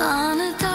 on a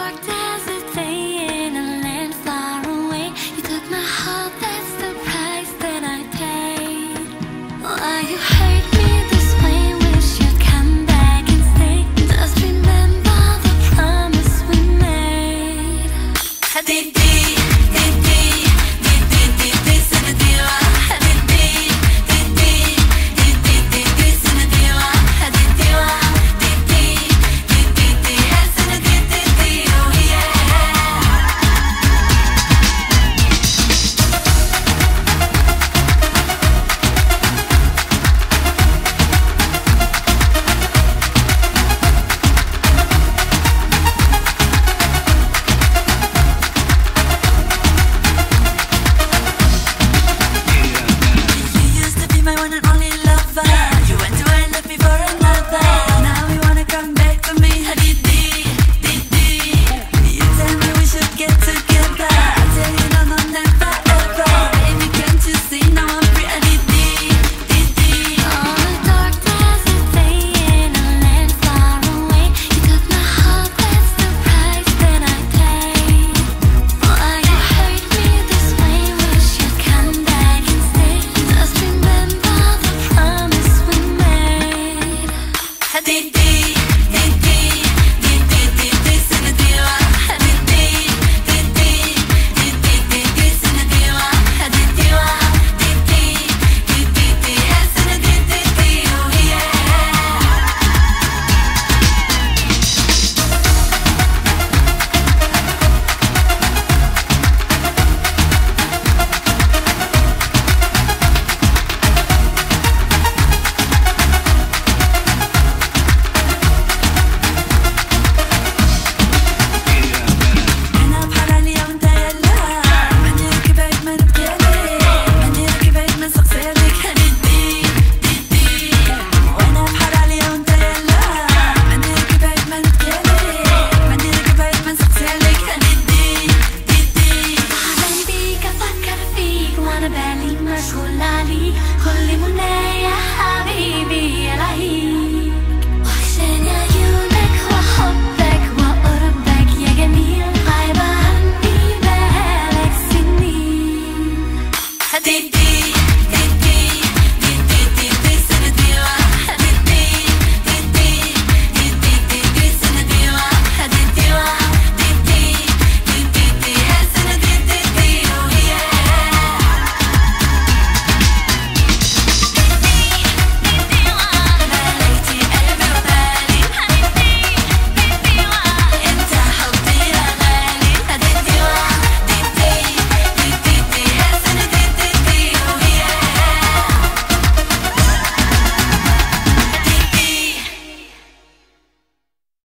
lemonade